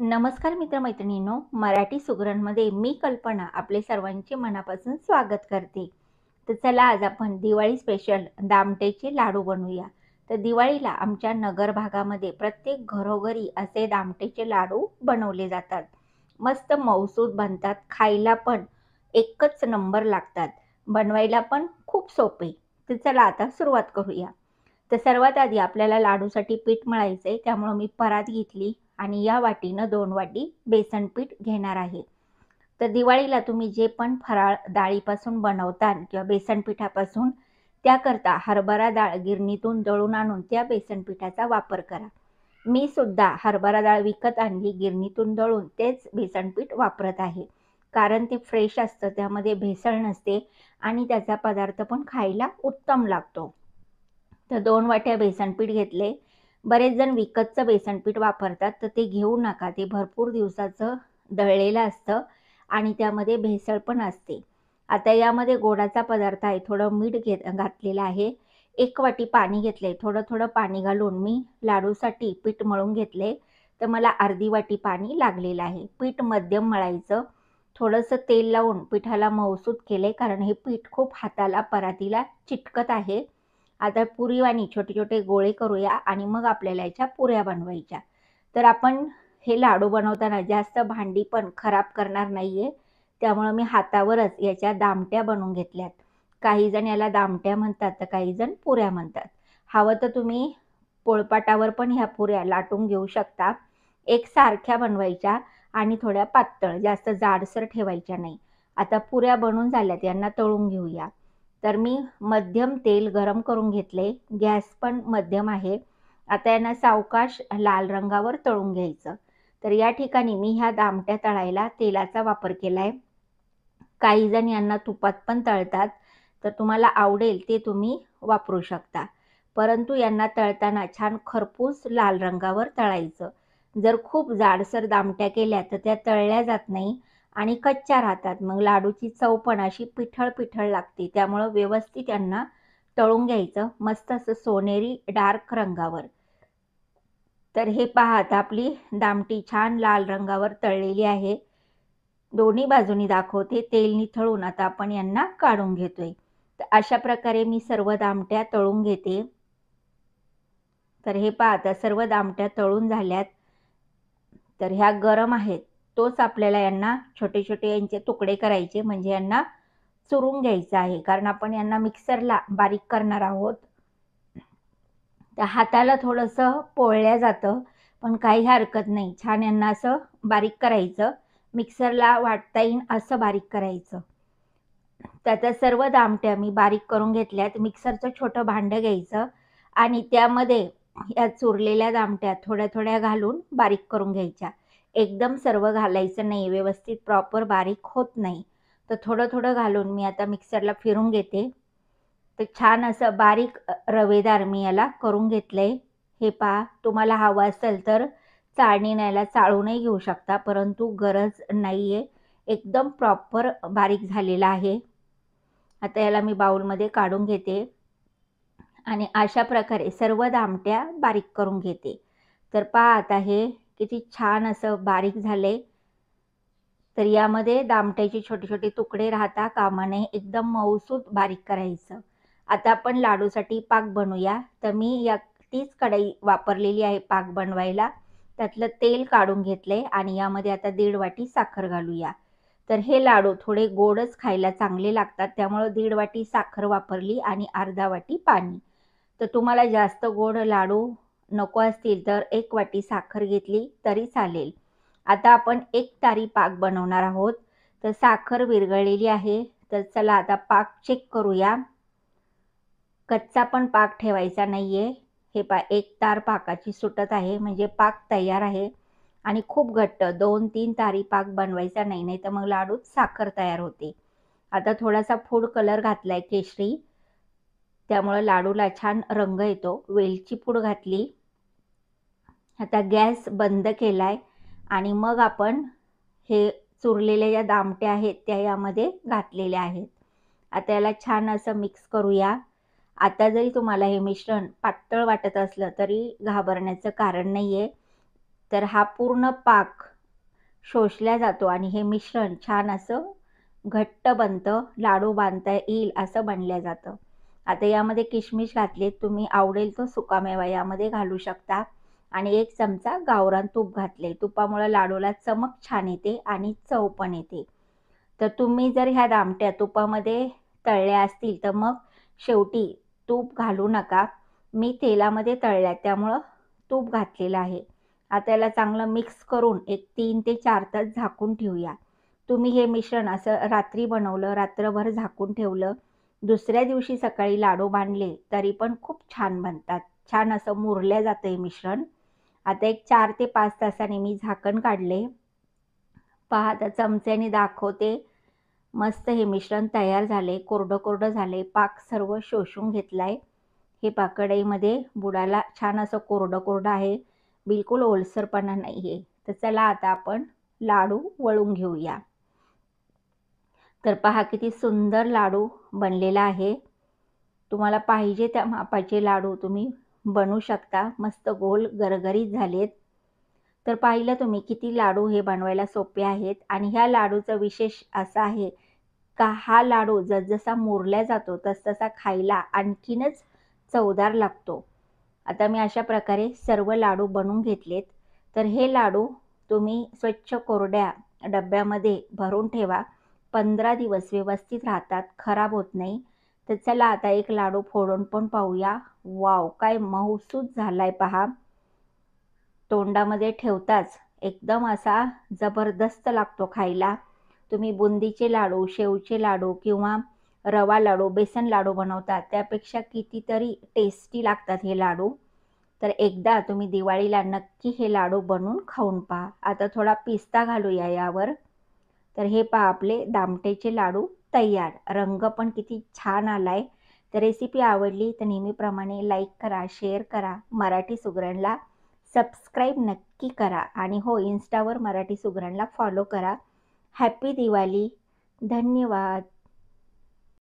नमस्कार मित्रमैत्रिणींनो मराठी सुगरणमध्ये मी कल्पना आपले सर्वांचे मनापासून स्वागत करते. तर चला आज आपण दिवाळी स्पेशल दामटेचे लाडू बनवूया. तर दिवाळीला आमच्या नगर भागामध्ये प्रत्येक घरोघरी असे दामटेचे लाडू बनवले जातात. मस्त मौसूद बनतात खायला पण एकच नंबर लागतात. बनवायला पण खूप सोपे. तर चला आता सुरुवात करूया. तर सर्वात आधी आपल्याला लाडूसाठी पीठ मळायचं आहे त्यामुळं मी परात घेतली. आणि या वाटीनं दोन वाटी बेसन पीठ घेणार आहे. तर दिवाळीला तुम्ही जे पण फराळ डाळीपासून बनवता किंवा बेसन पिठापासून त्याकरता हरभरा डाळ गिरणीतून दळून आणून त्या बेसन पिठाचा वापर करा. मी सुद्धा हरभरा डाळ विकत आणली गिरणीतून दळून तेच बेसन पीठ वापरत आहे. कारण ते फ्रेश असतं त्यामध्ये भेसळ नसते आणि त्याचा पदार्थ पण खायला उत्तम लागतो. तर दोन वाट्या बेसन पीठ घेतले बरेच जण विकतचं बेसनपीठ वापरतात तर ते घेऊ नका. ते भरपूर दिवसाचं दळलेलं असतं आणि त्यामध्ये भेसळ पण असते. आता यामध्ये गोडाचा पदार्थ आहे. थोडं मीठ घेत घातलेलं आहे. एक वाटी पाणी घेतले थोडं थोडं पाणी घालून मी लाडूसाठी पीठ मळून घेतले. तर मला अर्धी वाटी पाणी लागलेलं आहे. पीठ मध्यम मळायचं. थोडंसं तेल लावून पिठाला मौसूद केले कारण हे पीठ खूप हाताला परातीला चिटकत आहे. आता पुरीवाणी छोटे छोटे गोळे करूया आणि मग आपल्याला याच्या पुऱ्या बनवायच्या. तर आपण हे लाडू बनवताना जास्त भांडी पण खराब करणार नाही आहे त्यामुळं मी हातावरच याच्या दामट्या बनवून घेतल्यात. काही जण याला दामट्या म्हणतात तर काही जण पुऱ्या म्हणतात. हवं तर तुम्ही पोळपाटावर पण ह्या पुऱ्या लाटून घेऊ शकता. एक सारख्या बनवायच्या आणि थोड्या पातळ जास्त जाडसर ठेवायच्या नाही. आता पुऱ्या बनून झाल्यात यांना तळून घेऊया. तर मी मध्यम तेल गरम करून घेतले. गॅस पण मध्यम आहे. आता यांना सावकाश लाल रंगावर तळून घ्यायचं. तर या ठिकाणी मी ह्या दामट्या तळायला तेलाचा वापर केला आहे काही जण यांना तुपात पण तळतात. तर तुम्हाला आवडेल ते तुम्ही वापरू शकता. परंतु यांना तळताना छान खरपूस लाल रंगावर तळायचं. जर खूप जाडसर दामट्या केल्या तर त्या तळल्या जात नाही. आणि कच्च्या राहतात. मग लाडूची चव पण अशी पिठळ पिठळ लागते. त्यामुळं व्यवस्थित यांना तळून घ्यायचं. मस्त असं सोनेरी डार्क रंगावर. तर हे पाहत आपली दामटी छान लाल रंगावर तळलेली आहे. दोन्ही बाजूनी दाखवते. तेल निथळून आता आपण यांना काढून घेतोय. तर अशा प्रकारे मी सर्व दामट्या तळून घेते. तर हे पाहता सर्व दामट्या तळून झाल्यात. तर ह्या गरम आहेत. तोच आपल्याला यांना छोटे छोटे यांचे तुकडे करायचे. म्हणजे यांना चुरून घ्यायचं आहे. कारण आपण यांना मिक्सरला बारीक करणार आहोत. तर हाताला थोडंसं पोळल्या जातं. पण काही हरकत नाही. छान यांना असं बारीक करायचं. मिक्सरला वाटता येईन असं बारीक करायचं. त्याच्या सर्व दामट्या मी बारीक करून घेतल्यात. मिक्सरचं छोटं भांडं घ्यायचं. आणि त्यामध्ये या चुरलेल्या दामट्या थोड्या थोड्या घालून बारीक करून घ्यायच्या. एकदम सर्व घालायचं नाही व्यवस्थित प्रॉपर बारीक होत नाही. तर थोडं थोडं घालून मी आता मिक्सरला फिरून घेते. तर छान असं बारीक रवेदार मी याला करून घेतलं आहे हे पहा तुम्हाला हवं असेल तर चाळणी न्यायला चाळूनही घेऊ शकता परंतु गरज नाही आहे एकदम प्रॉपर बारीक झालेला आहे. आता याला मी बाऊलमध्ये काढून घेते. आणि अशा प्रकारे सर्व दामट्या बारीक करून घेते. तर पहा आता हे किती छान असं बारीक झाले तर यामध्ये दामट्याचे छोटे छोटे तुकडे राहता कामा नये एकदम मऊसूत बारीक करायचं. आता आपण लाडूसाठी पाक बनवूया. तर मी या तीच कढई वापरलेली आहे पाक बनवायला. त्यातलं तेल काढून घेतले आणि यामध्ये आता दीड वाटी साखर घालूया. तर हे लाडू थोडे गोडच खायला चांगले लागतात त्यामुळं दीड वाटी साखर वापरली आणि अर्धा वाटी पाणी. तर तुम्हाला जास्त गोड लाडू नको असतील तर एक वाटी साखर घेतली तरी चालेल. आता आपण एक तारी पाक बनवणार आहोत. तर साखर विरघळलेली आहे. तर चला आता पाक चेक करूया. कच्चा पण पाक ठेवायचा नाही आहे हे पा एक तार पाकाची सुटत आहे. म्हणजे पाक तयार आहे. आणि खूप घट्ट दोन तीन तारी पाक बनवायचा नाही नाही तर मग लाडूत साखर तयार होते. आता थोडासा फूड कलर घातला आहे केशरी. त्यामुळं लाडूला छान रंग येतो. वेलची पूड घातली. आता गॅस बंद केला आहे आणि मग आपण हे चुरलेल्या ज्या दामट्या आहेत त्या यामध्ये घातलेल्या आहेत. आता याला छान असं मिक्स करूया. आता जरी तुम्हाला हे मिश्रण पातळ वाटत असलं तरी घाबरण्याचं कारण नाही आहे तर हा पूर्ण पाक शोषल्या जातो आणि हे मिश्रण छान असं घट्ट बनतं लाडू बांधता येईल असं बनल्या जातं. आता यामध्ये किशमिश घातले तुम्ही आवडेल तो सुकामेवा यामध्ये घालू शकता. आणि एक चमचा गावरान तूप घातले. तुपामुळे लाडूला चमक छान येते आणि चव पण येते. तर तुम्ही जर ह्या दामट्या तुपामध्ये तळल्या असतील तर मग शेवटी तूप घालू नका. मी तेलामध्ये तळल्या त्यामुळं तूप घातलेलं आहे. आता याला चांगलं मिक्स करून एक तीन ते चार तास झाकून ठेवूया. तुम्ही हे मिश्रण असं रात्री बनवलं रात्रभर झाकून ठेवलं दुसऱ्या दिवशी सकाळी लाडू बांधले तरी पण खूप छान बनतात. छान असं मुरल्या जातं हे मिश्रण. आता एक चार ते पाच तासाने मी झाकण काढले. पहा आता चमच्याने दाखवते. मस्त हे मिश्रण तयार झाले कोरडं कोरडं झाले. पाक सर्व शोषून घेतलाय. हे पाकडाईमध्ये बुडाला छान असं कोरडं कोरडं आहे. बिलकुल ओलसरपणा नाही आहे तर चला आता आपण लाडू वळून घेऊया. तर पहा किती सुंदर लाडू बनलेला आहे. तुम्हाला पाहिजे त्या मापाचे लाडू तुम्ही बनवू शकता. मस्त गोल गरगरीत झालेत. तर पाहिलं तुम्ही किती लाडू हे बनवायला सोपे आहेत. आणि ह्या लाडूचं विशेष असं आहे का हा लाडू जसजसा मुरल्या जातो तसतसा खायला आणखीनच चवदार लागतो. आता मी अशा प्रकारे सर्व लाडू बनवून घेतलेत. तर हे लाडू तुम्ही स्वच्छ कोरड्या डब्यामध्ये भरून ठेवा. पंधरा दिवस व्यवस्थित राहतात खराब होत नाही. तर चला आता एक लाडू फोडून पण पाहूया. वाव काय महसूस झालाय पहा. तोंडामध्ये ठेवताच एकदम असा जबरदस्त लागतो खायला. तुम्ही बुंदीचे लाडू शेवचे लाडू किंवा रवा लाडू बेसन लाडू बनवतात त्यापेक्षा कितीतरी टेस्टी लागतात हे लाडू. तर एकदा तुम्ही दिवाळीला नक्की हे लाडू बनवून खाऊन पहा. आता थोडा पिस्ता घालूया यावर. तर हे पहा आपले दामटेचे लाडू. तयार. रंग पण किती छान आलाय. तर रेसिपी आवडली तर नेहमीप्रमाणे लाईक करा शेअर करा. मराठी सुगरणला सबस्क्राईब नक्की करा. आणि हो इन्स्टावर मराठी सुगरणला फॉलो करा. हॅपी दिवाळी. धन्यवाद.